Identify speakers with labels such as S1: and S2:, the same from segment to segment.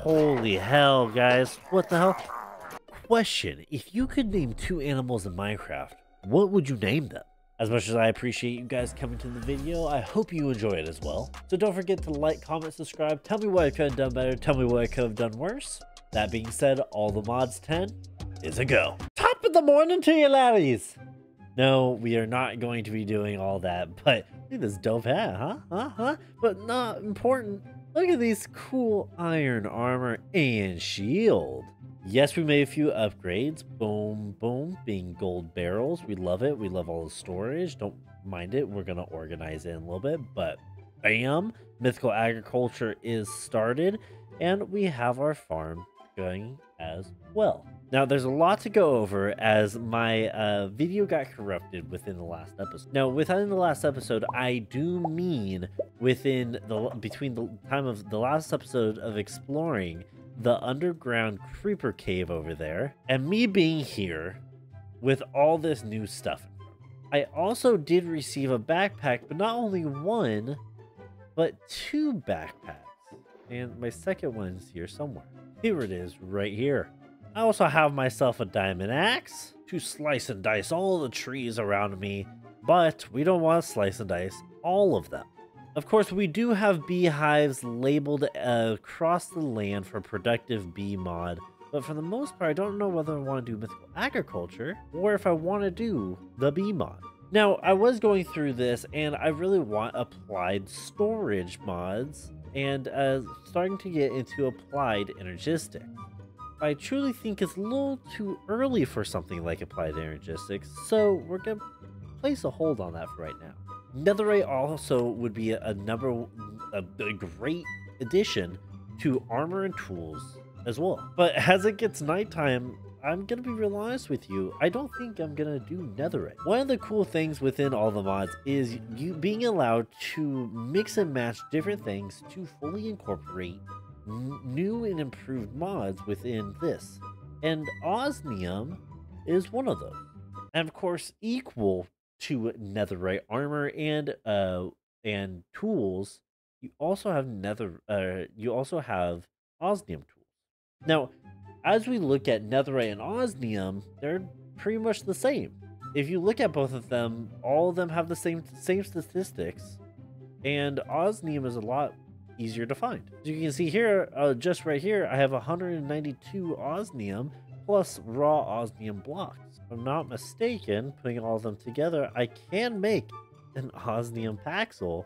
S1: Holy hell, guys. What the hell? Question. If you could name two animals in Minecraft, what would you name them? As much as I appreciate you guys coming to the video, I hope you enjoy it as well. So don't forget to like, comment, subscribe, tell me what I could have done better, tell me what I could have done worse. That being said, all the mods 10 is a go. Top of the morning to you laddies! No, we are not going to be doing all that, but look at this dope hat, huh? Huh? Huh? But not important. Look at these cool iron armor and shield. Yes, we made a few upgrades. Boom, boom, being gold barrels. We love it. We love all the storage. Don't mind it. We're going to organize it in a little bit, but bam, mythical agriculture is started and we have our farm going as well. Now, there's a lot to go over as my uh, video got corrupted within the last episode. Now, within the last episode, I do mean within the between the time of the last episode of exploring the underground creeper cave over there and me being here with all this new stuff. I also did receive a backpack, but not only one, but two backpacks. And my second one's here somewhere. Here it is, right here. I also have myself a diamond axe to slice and dice all the trees around me, but we don't want to slice and dice all of them. Of course, we do have beehives labeled uh, across the land for productive bee mod, but for the most part, I don't know whether I want to do mythical agriculture or if I want to do the bee mod. Now, I was going through this and I really want applied storage mods and uh, starting to get into applied energistics. I truly think it's a little too early for something like Applied Energistics, so we're to place a hold on that for right now. Netherite also would be a, number, a, a great addition to armor and tools as well. But as it gets nighttime, I'm gonna be real honest with you. I don't think I'm gonna do netherite. One of the cool things within all the mods is you being allowed to mix and match different things to fully incorporate new and improved mods within this. And Osmium is one of them. And of course, equal to netherite armor and uh and tools, you also have nether uh you also have osmium tools. Now, as we look at netherite and osmium, they're pretty much the same. If you look at both of them, all of them have the same same statistics, and osmium is a lot easier to find. As you can see here, uh, just right here, I have 192 osmium plus raw osmium blocks. If I'm not mistaken, putting all of them together, I can make an osmium paxel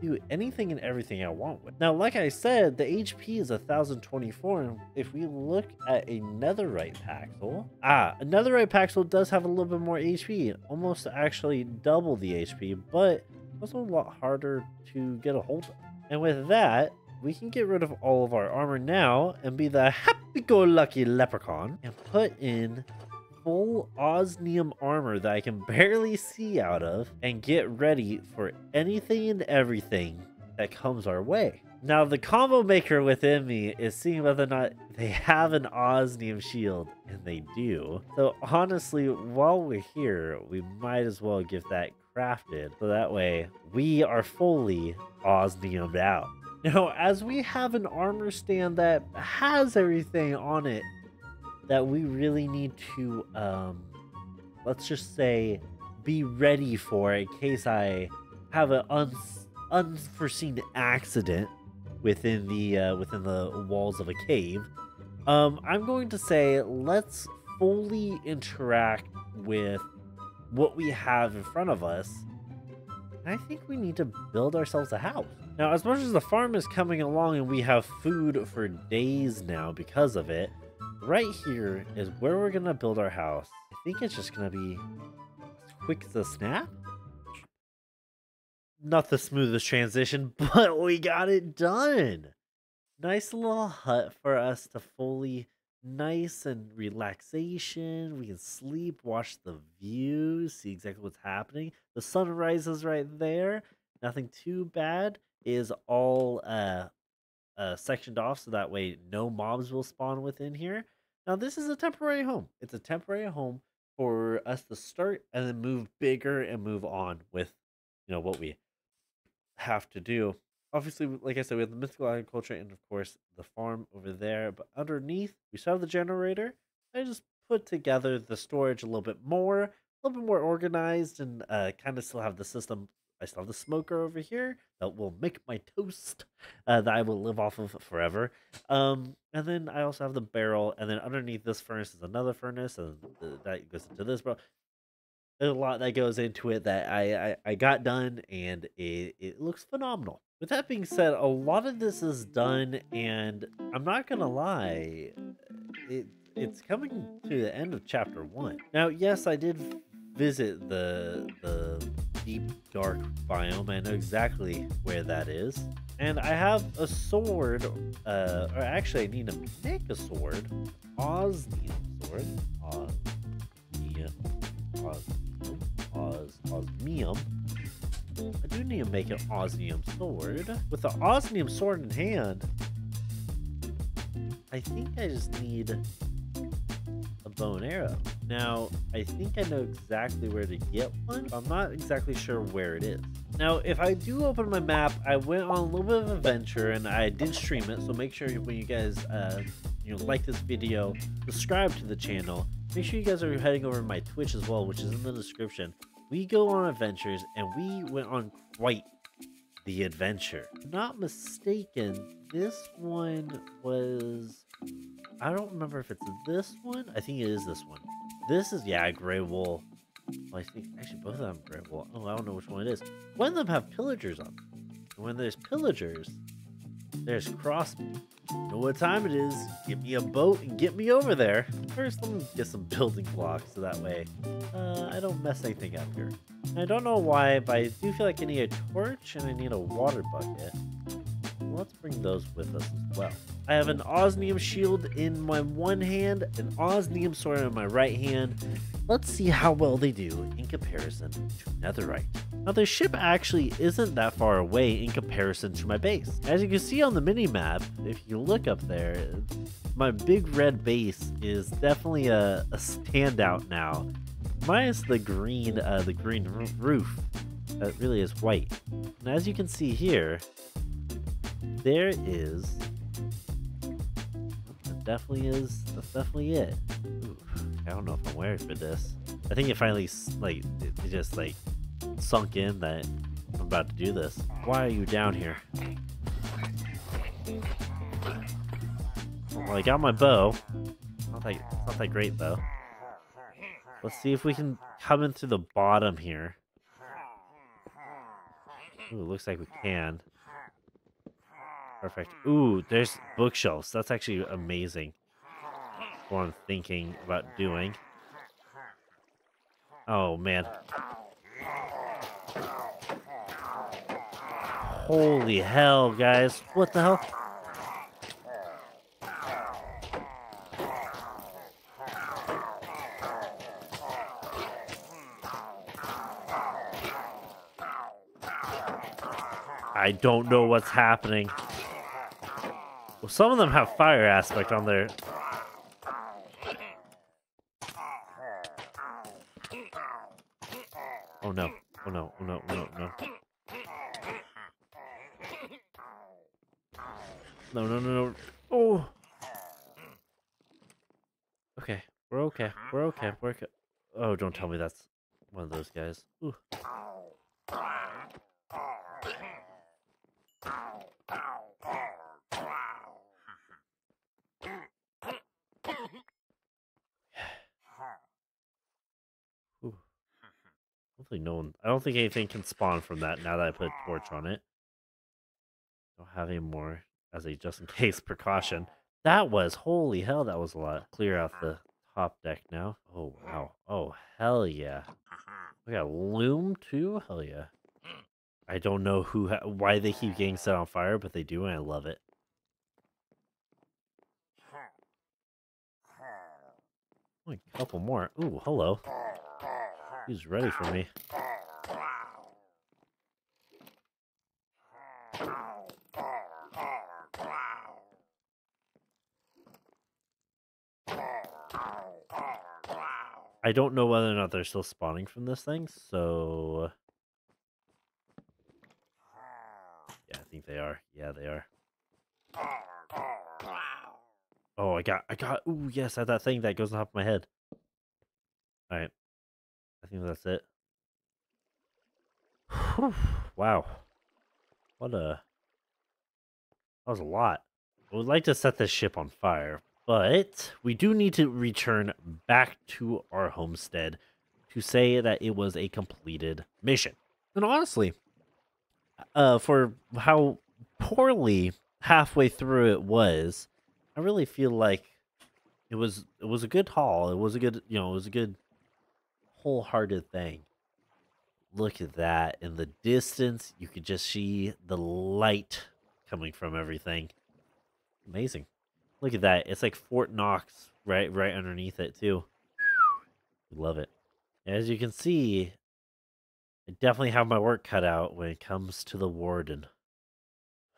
S1: do anything and everything I want with. Now, like I said, the HP is 1024, and if we look at a netherite paxel, ah, a netherite paxel does have a little bit more HP, almost actually double the HP, but also a lot harder to get a hold of. And with that, we can get rid of all of our armor now and be the happy-go-lucky leprechaun and put in full osmium armor that I can barely see out of and get ready for anything and everything that comes our way. Now, the combo maker within me is seeing whether or not they have an osmium shield, and they do. So honestly, while we're here, we might as well give that crafted. So that way, we are fully osmiumed out. Now, as we have an armor stand that has everything on it that we really need to, um, let's just say, be ready for in case I have an un unforeseen accident within the uh, within the walls of a cave. Um, I'm going to say let's fully interact with what we have in front of us. I think we need to build ourselves a house. Now, as much as the farm is coming along and we have food for days now because of it, right here is where we're going to build our house. I think it's just going to be quick as a snap. Not the smoothest transition, but we got it done. Nice little hut for us to fully nice and relaxation. We can sleep, watch the view, see exactly what's happening. The sun rises right there. Nothing too bad. Is all uh, uh, sectioned off so that way no mobs will spawn within here. Now this is a temporary home. It's a temporary home for us to start and then move bigger and move on with you know what we have to do. Obviously, like I said, we have the mythical agriculture and, of course, the farm over there. But underneath, we still have the generator. I just put together the storage a little bit more, a little bit more organized, and uh, kind of still have the system. I still have the smoker over here that will make my toast uh, that I will live off of forever. Um, and then I also have the barrel, and then underneath this furnace is another furnace, and that goes into this barrel there's a lot that goes into it that I, I, I got done and it, it looks phenomenal. With that being said, a lot of this is done and I'm not gonna lie, it it's coming to the end of chapter one. Now, yes, I did visit the the deep dark biome. I know exactly where that is. And I have a sword, uh, or actually I need to make a sword. Osmium sword. Osmium. Osmium. Os osmium. I do need to make an osmium sword. With the osmium sword in hand, I think I just need a bow and arrow. Now, I think I know exactly where to get one, I'm not exactly sure where it is. Now, if I do open my map, I went on a little bit of a venture and I did stream it, so make sure when you guys uh, you know like this video, subscribe to the channel, Make sure you guys are heading over to my Twitch as well, which is in the description. We go on adventures, and we went on quite the adventure. not mistaken, this one was... I don't remember if it's this one. I think it is this one. This is, yeah, Grey Wool. Well, I think, actually, both of them Grey Wool. Oh, I don't know which one it is. One of them have pillagers on them. And when there's pillagers, there's crossbow. Know what time it is? Get me a boat and get me over there. First, let me get some building blocks so that way uh, I don't mess anything up here. I don't know why, but I do feel like I need a torch and I need a water bucket. Let's bring those with us as well. I have an osmium shield in my one hand, an osmium sword in my right hand. Let's see how well they do in comparison to netherite. Now the ship actually isn't that far away in comparison to my base. As you can see on the mini map, if you look up there, my big red base is definitely a, a standout now. Minus the green, uh, the green roof that really is white. And as you can see here, there is that definitely is that's definitely it Ooh, i don't know if i'm wearing for this i think it finally like it just like sunk in that I'm about to do this. Why are you down here? Well, I got my bow. Not that, not that great, though. Let's see if we can come in through the bottom here. Ooh, looks like we can. Perfect. Ooh, there's bookshelves. That's actually amazing. What I'm thinking about doing. Oh, man. Holy hell, guys. What the hell? I don't know what's happening. Well, some of them have fire aspect on there. Oh no. Oh no. Oh no. Oh no. No. No, no, no, no. Oh. Okay. We're okay. We're okay. Oh, don't tell me that's one of those guys. Ooh. Hopefully no one... I don't think anything can spawn from that now that I put a torch on it. Don't have any more as a just in case precaution. That was holy hell. That was a lot. Clear out the top deck now. Oh mm. wow. Oh hell yeah. Uh-huh. We got loom too. Hell yeah. Mm. I don't know who why they keep getting set on fire, but they do, and I love it. Only a couple more. Ooh, hello. He's ready for me. I don't know whether or not they're still spawning from this thing, so... Yeah, I think they are. Yeah, they are. Oh, I got, I got. Ooh, yes, I had that thing that goes on top of my head. All right, I think that's it. Whew, wow, what a that was a lot. I would like to set this ship on fire, but we do need to return back to our homestead to say that it was a completed mission. And honestly, uh, for how poorly halfway through it was, I really feel like it was it was a good haul. It was a good you know it was a good wholehearted thing. Look at that in the distance. You could just see the light coming from everything. Amazing. Look at that. It's like Fort Knox right right underneath it too. Love it. As you can see, I definitely have my work cut out when it comes to the warden.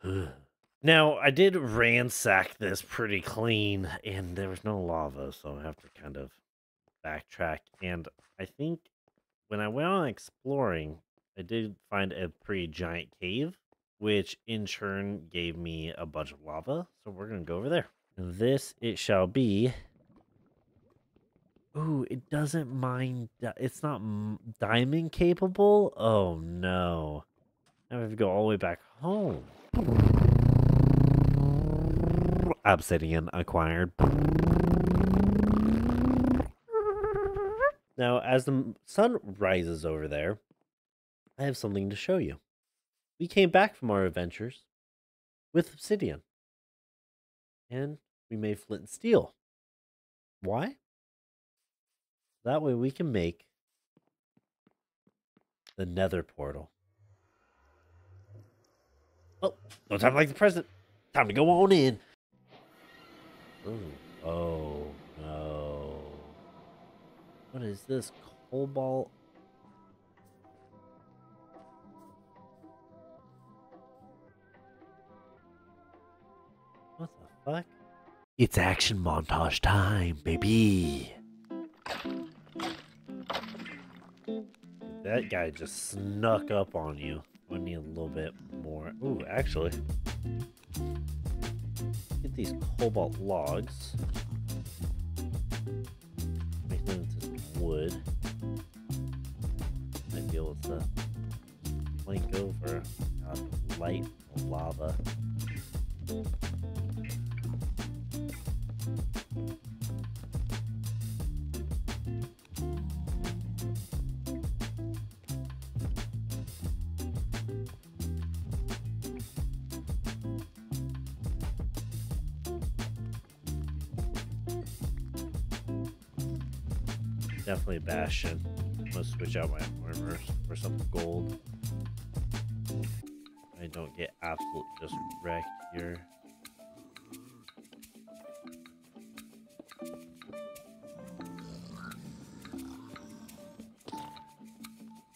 S1: now, I did ransack this pretty clean, and there was no lava, so I have to kind of backtrack. And I think when I went on exploring, I did find a pretty giant cave, which in turn gave me a bunch of lava. So we're going to go over there. This it shall be. Ooh, it doesn't mind. It's not diamond capable. Oh no! Now we have to go all the way back home. Obsidian acquired. Now, as the sun rises over there, I have something to show you. We came back from our adventures with obsidian. And we made flint and steel. Why? That way we can make the nether portal. Oh, no time like the present. Time to go on in. Ooh. Oh, no. What is this? Cobalt. What the fuck? It's action montage time, baby. That guy just snuck up on you. We need a little bit more. Ooh, actually. Get these cobalt logs. Make them into wood. Might be able to link over. Light lava. Definitely Bastion. I'm switch out my armor for some gold. I don't get absolutely just wrecked here.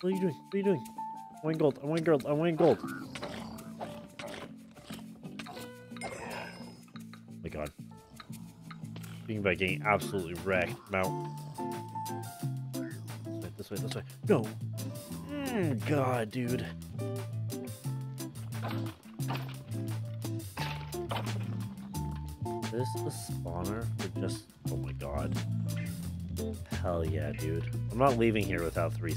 S1: What are you doing? What are you doing? I want gold. I want gold. I want gold. Oh my god. Thinking about getting absolutely wrecked. Mount this way, this way. No. Mm, God, dude. Is this the spawner for just... Oh my god. Hell yeah, dude. I'm not leaving here without three,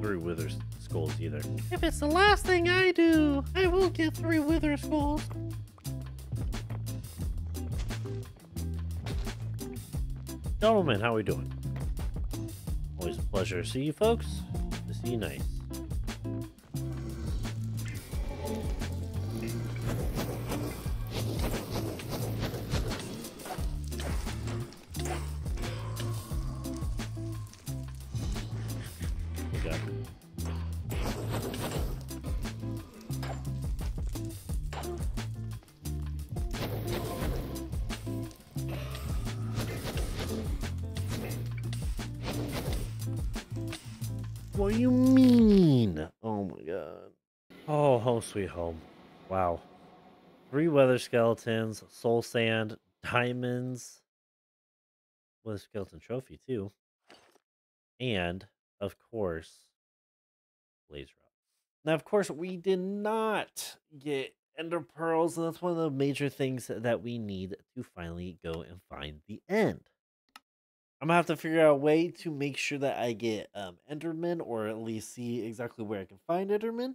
S1: three wither skulls either. If it's the last thing I do, I will get three wither skulls. Gentlemen, how are we doing? Pleasure see you folks. See you nice. What do you mean? Oh my god. Oh, home sweet home. Wow. Three wither skeletons, soul sand, diamonds. Wither skeleton trophy too. And, of course, blaze rod. Now, of course, we did not get ender pearls, and that's one of the major things that we need to finally go and find the end. I'm gonna have to figure out a way to make sure that I get um, Enderman, or at least see exactly where I can find Enderman.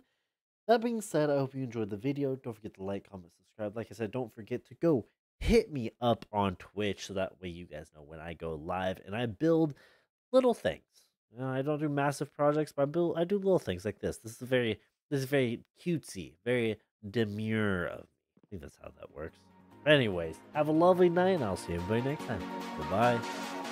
S1: That being said, I hope you enjoyed the video. Don't forget to like, comment, subscribe. Like I said, don't forget to go hit me up on Twitch so that way you guys know when I go live and I build little things. You know, I don't do massive projects, but I build I do little things like this. This is very this is very cutesy, very demure of me. I think that's how that works. Anyways, have a lovely night and I'll see everybody next time. Goodbye.